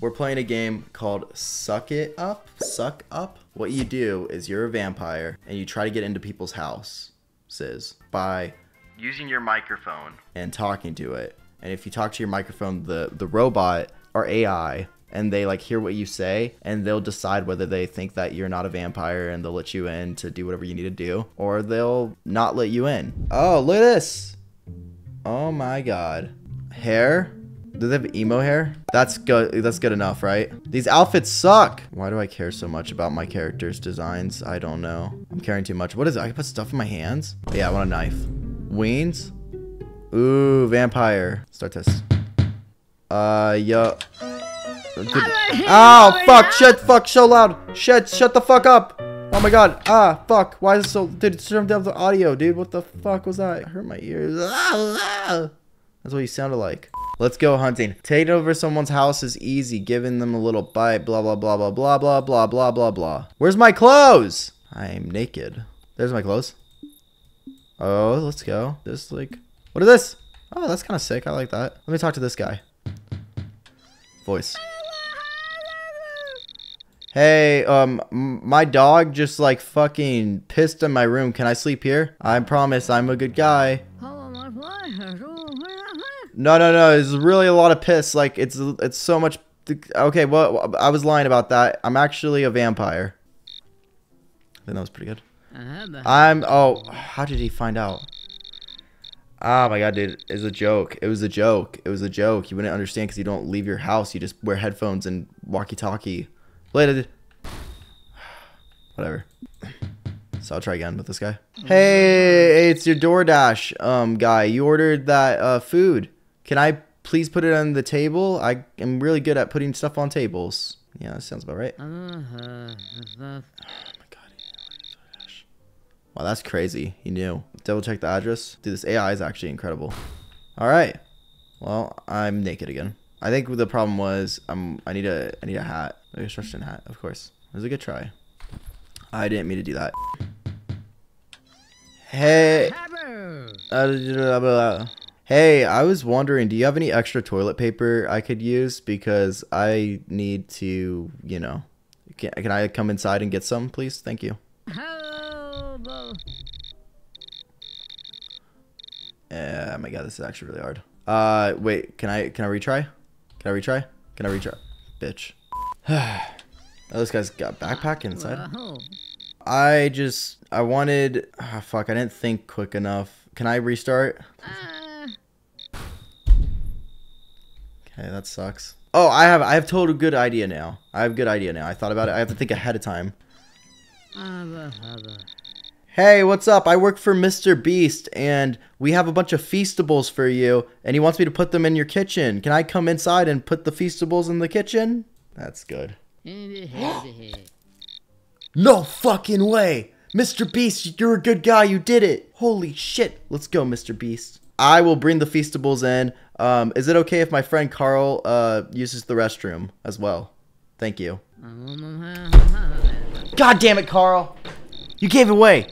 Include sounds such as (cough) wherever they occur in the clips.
We're playing a game called Suck It Up. Suck Up. What you do is you're a vampire and you try to get into people's house, houses by using your microphone and talking to it. And if you talk to your microphone, the the robot or AI and they like hear what you say and they'll decide whether they think that you're not a vampire and they'll let you in to do whatever you need to do or they'll not let you in. Oh, look at this. Oh my god. Hair? Do they have emo hair? That's good. That's good enough, right? These outfits suck. Why do I care so much about my character's designs? I don't know. I'm caring too much. What is it? I can put stuff in my hands? Yeah, I want a knife. Weens? Ooh, vampire. Start this. Uh, yo. Oh, fuck. Shit, fuck, so loud. Shit, shut the fuck up. Oh my god. Ah, fuck. Why is it so... Dude, turn down the audio, dude. What the fuck was that? It hurt my ears. That's what you sounded like. Let's go hunting. Taking over someone's house is easy. Giving them a little bite. Blah, blah, blah, blah, blah, blah, blah, blah, blah, blah. Where's my clothes? I'm naked. There's my clothes. Oh, let's go. This, like... What is this? Oh, that's kind of sick. I like that. Let me talk to this guy. Voice. Hey, um, my dog just like fucking pissed in my room. Can I sleep here? I promise I'm a good guy. No, no, no. It's really a lot of piss. Like it's it's so much. Okay, well, I was lying about that. I'm actually a vampire. I think that was pretty good. I'm. Oh, how did he find out? Oh my god, dude. It was a joke. It was a joke. It was a joke. You wouldn't understand because you don't leave your house. You just wear headphones and walkie-talkie. Later. (sighs) Whatever. So I'll try again with this guy. Hey, it's your DoorDash um guy. You ordered that uh, food. Can I please put it on the table? I am really good at putting stuff on tables. Yeah, that sounds about right. (sighs) Oh my god. Wow, that's crazy. He knew. Double check the address. Dude, this AI is actually incredible. (sighs) All right. Well, I'm naked again. I think the problem was um I need a I need a hat, a construction hat, of course. It was a good try. I didn't mean to do that. Hey. Uh, hey, I was wondering, do you have any extra toilet paper I could use because I need to, you know, can can I come inside and get some, please? Thank you. Oh my god, this is actually really hard. Uh, wait, can I can I retry? Can I retry? Can I retry? Bitch. (sighs) oh, this guy's got backpack inside. I just I wanted. Oh, fuck, I didn't think quick enough. Can I restart? Okay, that sucks. Oh, I have I have total good idea now. I have good idea now. I thought about it. I have to think ahead of time. Hey, what's up? I work for Mr. Beast, and we have a bunch of Feastables for you, and he wants me to put them in your kitchen. Can I come inside and put the Feastables in the kitchen? That's good. (gasps) no fucking way! Mr. Beast, you're a good guy. You did it. Holy shit. Let's go, Mr. Beast. I will bring the Feastables in. Um, is it okay if my friend Carl uh, uses the restroom as well? Thank you. God damn it, Carl! You gave away.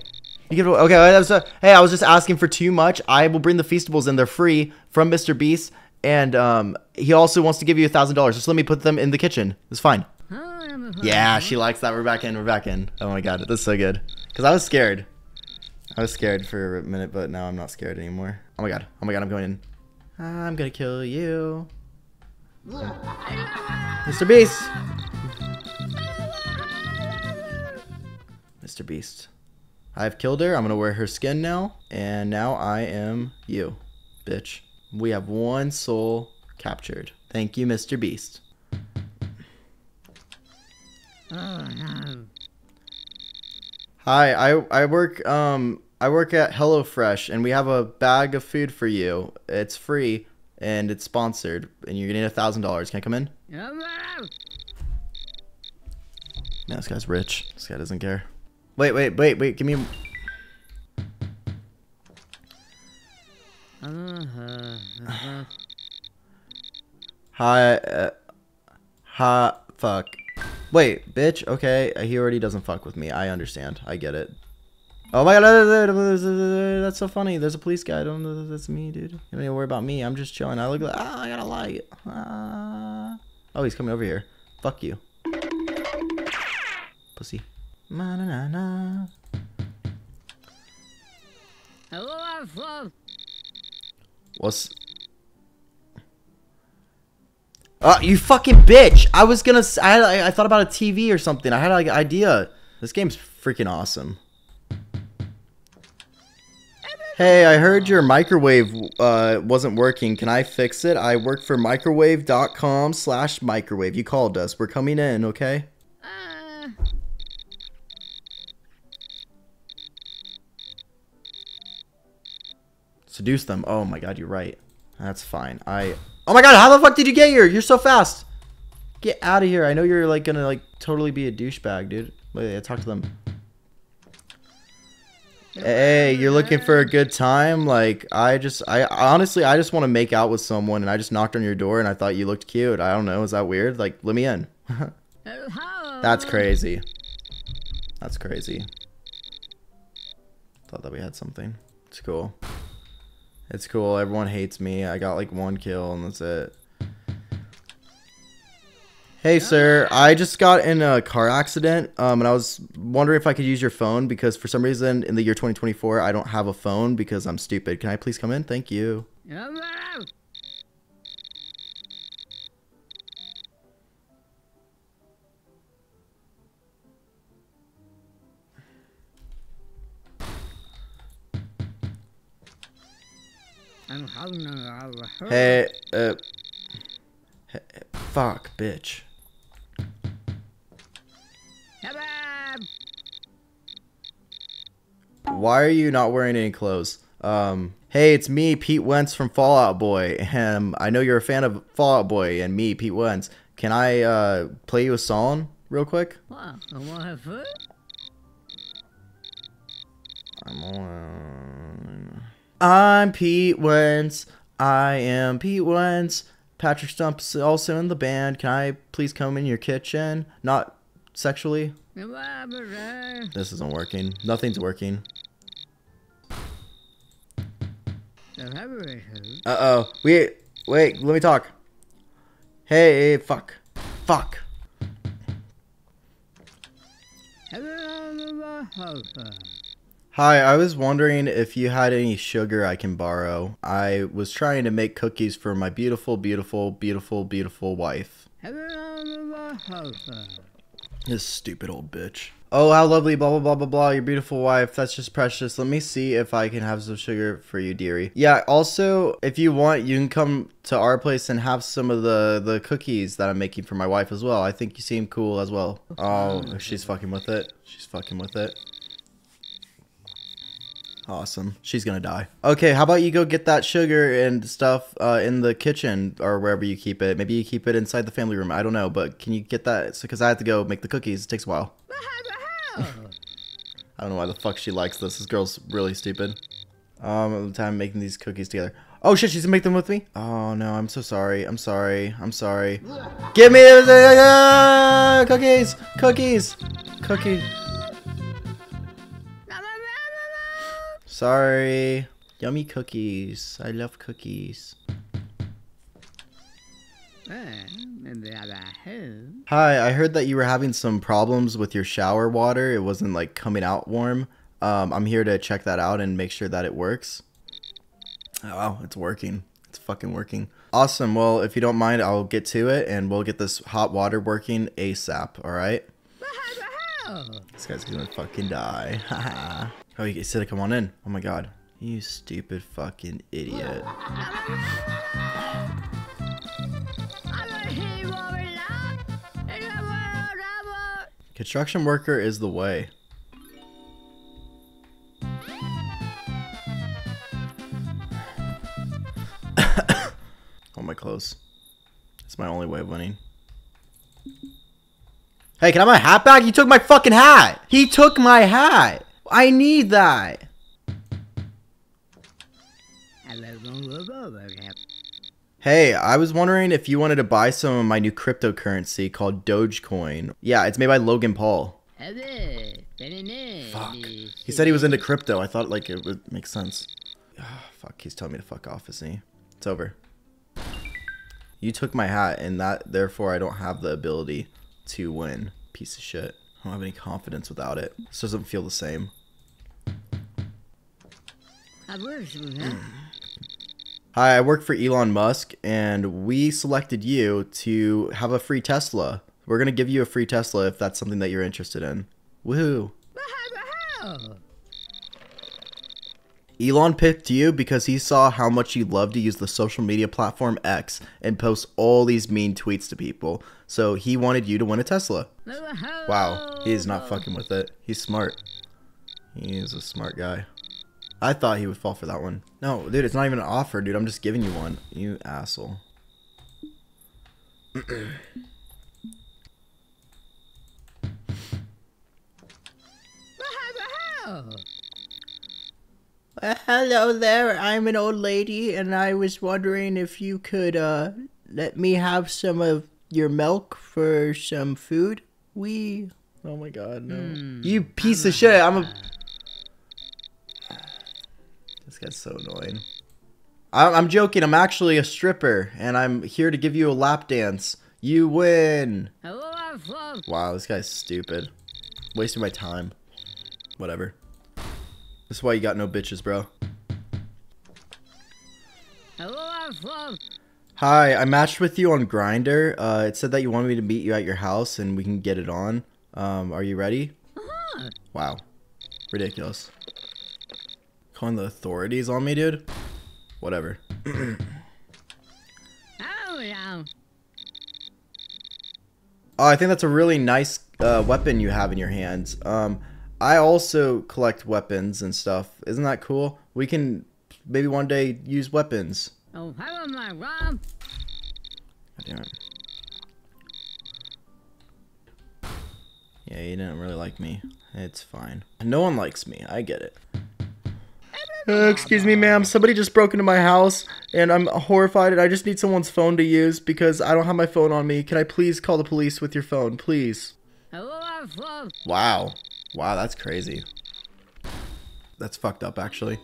You give it away. Okay, that was a, hey, I was just asking for too much. I will bring the Feastables in. They're free from Mr. Beast, and um, he also wants to give you a thousand dollars. Just let me put them in the kitchen. It's fine. Yeah, she likes that. We're back in. We're back in. Oh my god, that's so good. Cause I was scared. I was scared for a minute, but now I'm not scared anymore. Oh my god. Oh my god, I'm going in. I'm gonna kill you. Mr. Beast! Mr. Beast. I've killed her. I'm gonna wear her skin now. And now I am you, bitch. We have one soul captured. Thank you, Mr. Beast. Oh, no. Hi, I I work um I work at HelloFresh and we have a bag of food for you. It's free and it's sponsored and you're getting a thousand dollars. Can I come in? Man, this guy's rich. This guy doesn't care. Wait, wait, wait, wait. Give me. Hi. Uh, hi. Fuck. Wait, bitch. Okay, he already doesn't fuck with me. I understand. I get it. Oh my god, (laughs) that's so funny. There's a police guy. I don't know that's me, dude. You don't need to worry about me. I'm just chilling. I look like, ah, I got a light. Ah. Oh, he's coming over here. Fuck you. Pussy. Na na na na. Hello, What's... Oh, you fucking bitch! I was gonna... s- I, had, I, I thought about a TV or something. I had like an idea. This game's freaking awesome. Hey, I heard your microwave uh, wasn't working. Can I fix it? I work for microwave.com slash microwave. You called us. We're coming in, okay? Uh, Seduce them. Oh my god, you're right. That's fine. I. Oh my god, how the fuck did you get here? You're so fast. Get out of here. I know you're like gonna like totally be a douchebag, dude. Wait, talk to them. Hey, you're looking for a good time? Like, I just, I honestly, I just want to make out with someone, and I just knocked on your door, and I thought you looked cute. I don't know, is that weird? Like, let me in. (laughs) That's crazy. That's crazy. Thought that we had something. It's cool. It's cool. Everyone hates me. I got like one kill and that's it. Hey, sir. I just got in a car accident, um, and I was wondering if I could use your phone because for some reason in the year 2024 I don't have a phone because I'm stupid. Can I please come in? Thank you. Hello. I'm having a Hey, uh, he- fuck, bitch. Why are you not wearing any clothes? Um, hey, it's me, Pete Wentz from Fall Out Boy. Um, I know you're a fan of Fall Out Boy and me, Pete Wentz. Can I uh, play you a song real quick? What? I want to have? I'm on. I'm Pete Wentz. I am Pete Wentz. Patrick Stump's also in the band. Can I please come in your kitchen? Not sexually. This isn't working. Nothing's working. Uh oh. Wait, wait, let me talk. Hey, fuck. Fuck. Hi, I was wondering if you had any sugar I can borrow. I was trying to make cookies for my beautiful, beautiful, beautiful, beautiful wife. This stupid old bitch. Oh, how lovely, blah, blah, blah, blah, blah. Your beautiful wife. That's just precious. Let me see if I can have some sugar for you, dearie. Yeah, also, if you want, you can come to our place and have some of the, the cookies that I'm making for my wife as well. I think you seem cool as well. Oh, she's fucking with it. She's fucking with it. Awesome. She's gonna die. Okay, how about you go get that sugar and stuff uh, in the kitchen or wherever you keep it. Maybe you keep it inside the family room. I don't know, but can you get that? Because I have to go make the cookies. It takes a while. I don't know why the fuck she likes this. This girl's really stupid. Um, the time making these cookies together. Oh shit, she's gonna make them with me? Oh no, I'm so sorry. I'm sorry. I'm sorry. Give me the uh, cookies! Cookies! Cookie. Sorry. Yummy cookies. I love cookies. Hi, I heard that you were having some problems with your shower water. It wasn't like coming out warm. Um, I'm here to check that out and make sure that it works. Oh, wow, it's working. It's fucking working. Awesome. Well, if you don't mind, I'll get to it and we'll get this hot water working ASAP, alright? This guy's gonna fucking die. (laughs) oh, you said to come on in. Oh my god. You stupid fucking idiot. Construction worker is the way. (coughs) oh my clothes. It's my only way of winning. Hey, can I have my hat back? He took my fucking hat! He took my hat! I need that! Hey, I was wondering if you wanted to buy some of my new cryptocurrency called Dogecoin. Yeah, it's made by Logan Paul. Fuck. He said he was into crypto. I thought like it would make sense. Ah, (sighs) fuck, he's telling me to fuck off, isn't he? It's over. You took my hat, and that therefore I don't have the ability to win. Piece of shit. I don't have any confidence without it. This doesn't feel the same. I wish we had. Hi, I work for Elon Musk, and we selected you to have a free Tesla. We're gonna give you a free Tesla if that's something that you're interested in. Woohoo! Elon picked you because he saw how much you love to use the social media platform X and post all these mean tweets to people. So he wanted you to win a Tesla. Wow, he is not fucking with it. He's smart. He is a smart guy. I thought he would fall for that one. No, dude, it's not even an offer, dude. I'm just giving you one. You asshole. How? Uh, hello there. I'm an old lady, and I was wondering if you could uh let me have some of your milk for some food. We. Oh my god, no! you piece of shit! I'm a. This guy's so annoying. I'm, I'm joking. I'm actually a stripper, and I'm here to give you a lap dance. You win. Hello, Wow, this guy's stupid. Wasting my time. Whatever. This is why you got no bitches, bro. Hello, I flow. Hi, I matched with you on Grindr. Uh, it said that you wanted me to meet you at your house and we can get it on. Um, are you ready? Uh-huh. Wow, ridiculous. Calling the authorities on me, dude. Whatever. (clears throat) Oh, yeah. Oh, I think that's a really nice uh, weapon you have in your hands. Um, I also collect weapons and stuff. Isn't that cool? We can maybe one day use weapons. Oh, hello, my Rob. God damn it. Yeah, you didn't really like me. It's fine. No one likes me. I get it. Uh, excuse me, ma'am. Somebody just broke into my house, and I'm horrified, and I just need someone's phone to use because I don't have my phone on me. Can I please call the police with your phone, please? Hello, I flow. Wow. Wow, that's crazy. That's fucked up, actually.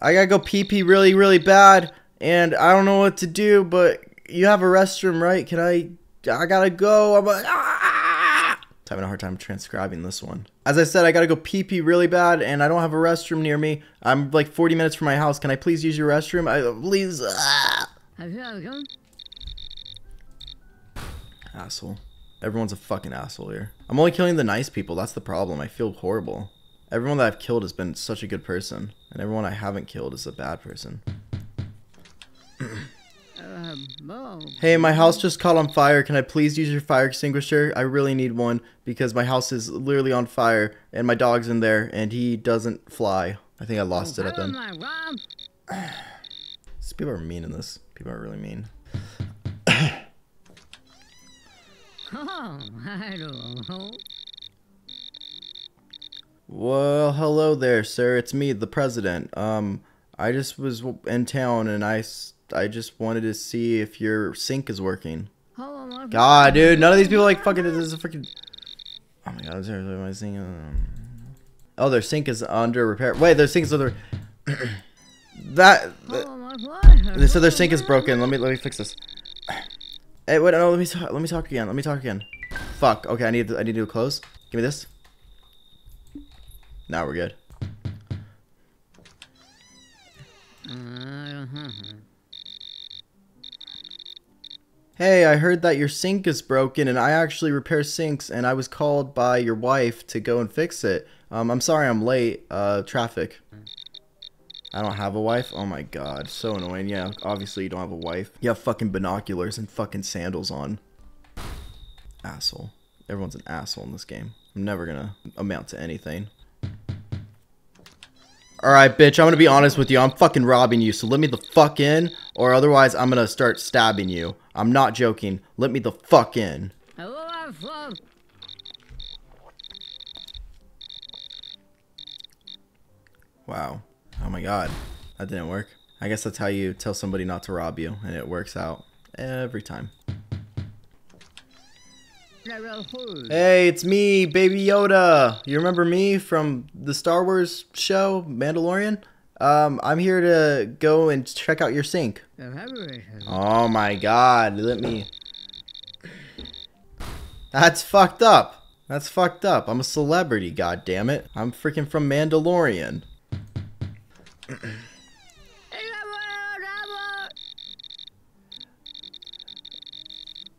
I gotta go pee pee really, really bad, and I don't know what to do, but you have a restroom, right? Can I? I gotta go. I'm like, ah! having a hard time transcribing this one. As I said, I gotta go pee pee really bad, and I don't have a restroom near me. I'm like 40 minutes from my house. Can I please use your restroom? I please. Ah! Have you ever gone? Asshole. Everyone's a fucking asshole here. I'm only killing the nice people. That's the problem. I feel horrible. Everyone that I've killed has been such a good person, and everyone I haven't killed is a bad person. Oh. Hey, my house just caught on fire. Can I please use your fire extinguisher? I really need one because my house is literally on fire and my dog's in there and he doesn't fly. I think I lost it at my Rob. (sighs) These people are mean in this. People are really mean. Oh, I don't know. Well, hello there, sir. It's me, the president. Um, I just was in town and I, I just wanted to see if your sink is working. My God, dude, none of these people like fucking. This is a freaking. Oh my God, seriously, my sink. Um... Oh, their sink is under repair. Wait, their sink is under. (clears throat) that. Fly. So their sink is broken. Let me let me fix this. Hey, wait, no, let me talk, let me talk again. Let me talk again. Fuck. Okay, I need to, I need to close. Give me this. Now we're good. Uh-huh. Hey, I heard that your sink is broken, and I actually repair sinks, and I was called by your wife to go and fix it. Um, I'm sorry I'm late. Uh, traffic. I don't have a wife. Oh my god, so annoying. Yeah, obviously you don't have a wife. You have fucking binoculars and fucking sandals on. Asshole. Everyone's an asshole in this game. I'm never gonna amount to anything. Alright, bitch, I'm gonna be honest with you. I'm fucking robbing you, so let me the fuck in, or otherwise I'm gonna start stabbing you. I'm not joking. Let me the fuck in. Wow. Oh my god. That didn't work. I guess that's how you tell somebody not to rob you, and it works out every time. Hey, it's me, Baby Yoda. You remember me from the Star Wars show, Mandalorian? Um, I'm here to go and check out your sink. Oh my god, let me. That's fucked up. That's fucked up. I'm a celebrity, god damn it. I'm freaking from Mandalorian.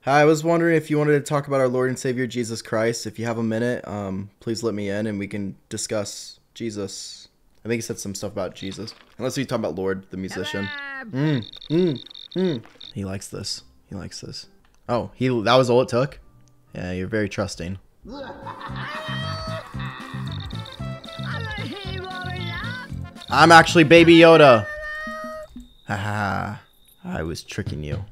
Hi, I was wondering if you wanted to talk about our Lord and Savior Jesus Christ. If you have a minute, um, please let me in and we can discuss Jesus. I think he said some stuff about Jesus. Unless we talk about Lorde, the musician. Mm, mm, mm. He likes this. He likes this. Oh, he that was all it took? Yeah, you're very trusting. (laughs) I'm actually Baby Yoda. Haha. I was tricking you.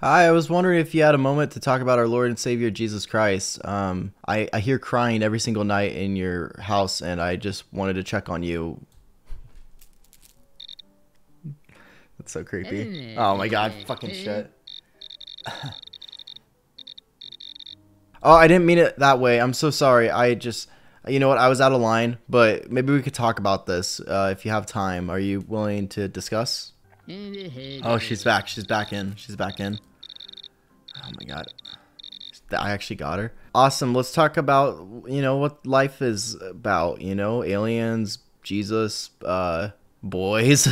Hi, I was wondering if you had a moment to talk about our Lord and Savior Jesus Christ. Um, I, I hear crying every single night in your house, and I just wanted to check on you. That's so creepy. Oh my god, fucking shit. (laughs) oh, I didn't mean it that way. I'm so sorry. I just, you know what, I was out of line, but maybe we could talk about this uh, if you have time. Are you willing to discuss? Oh, she's back. She's back in. She's back in. Oh my god. I actually got her. Awesome. Let's talk about, you know, what life is about, you know, aliens, Jesus, uh, boys. (laughs)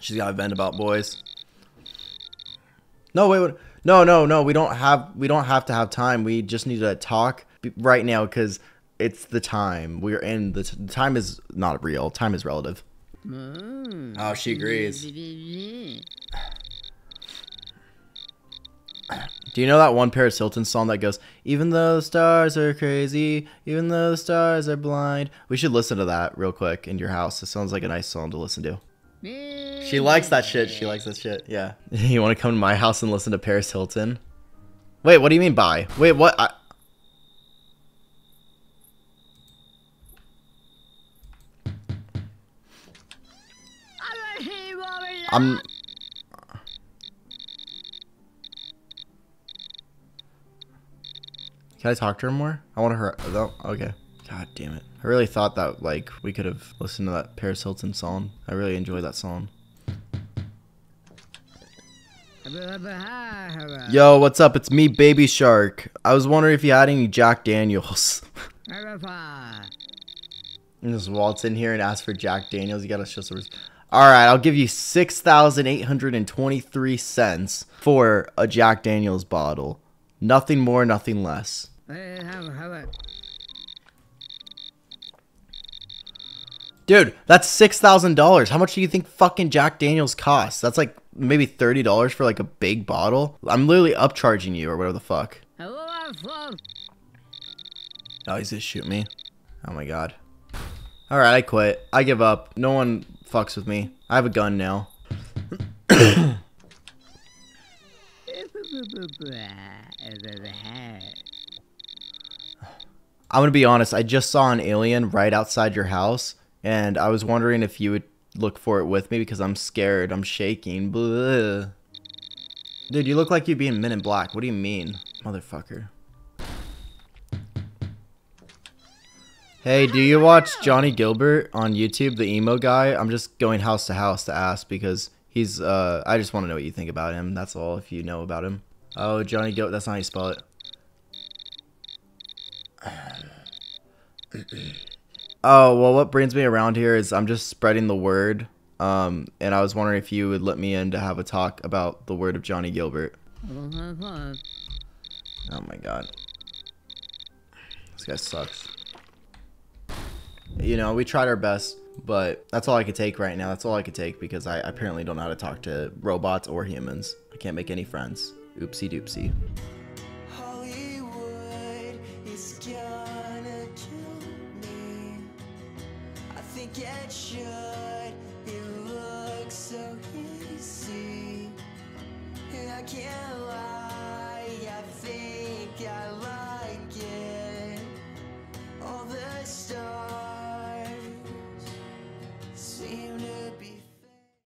She's got a vent about boys. No, wait, wait. No, no, no. We don't have we don't have to have time. We just need to talk right now cuz it's the time. We're in the, t- the time is not real. Time is relative. Mm. Oh, she agrees. Do you know that one Paris Hilton song that goes, Even though the stars are crazy, even though the stars are blind? We should listen to that real quick in your house. It sounds like a nice song to listen to. She likes that shit. She likes that shit. Yeah. (laughs) you want to come to my house and listen to Paris Hilton? Wait, what do you mean by? Wait, what? I- I'm. Can I talk to her more? I want her. Oh, okay. God damn it. I really thought that, like, we could have listened to that Paris Hilton song. I really enjoy that song. Yo, what's up? It's me, Baby Shark. I was wondering if you had any Jack Daniels. (laughs) just waltz in here and ask for Jack Daniels. You gotta show some. All right, I'll give you six thousand eight hundred and twenty-three cents for a Jack Daniels bottle. Nothing more, nothing less. Dude, that's six thousand dollars. How much do you think fucking Jack Daniels costs? That's like maybe thirty dollars for like a big bottle. I'm literally upcharging you or whatever the fuck. Oh, he's gonna shoot me. Oh my god. All right, I quit. I give up. No one fucks with me. I have a gun now. (coughs) I'm gonna be honest. I just saw an alien right outside your house, and I was wondering if you would look for it with me because I'm scared. I'm shaking. Blah. Dude, you look like you'd be in Men in Black. What do you mean, motherfucker? Hey, do you watch Johnnie Guilbert on YouTube, the emo guy? I'm just going house to house to ask because he's, uh, I just want to know what you think about him. That's all, if you know about him. Oh, Johnnie Guilbert, that's not how you spell it. (clears throat) oh, well, what brings me around here is I'm just spreading the word. Um, and I was wondering if you would let me in to have a talk about the word of Johnnie Guilbert. Oh my god. This guy sucks you know, we tried our best, but that's all I could take right now. That's all I could take because I apparently don't know how to talk to robots or humans. I can't make any friends. Oopsie doopsie.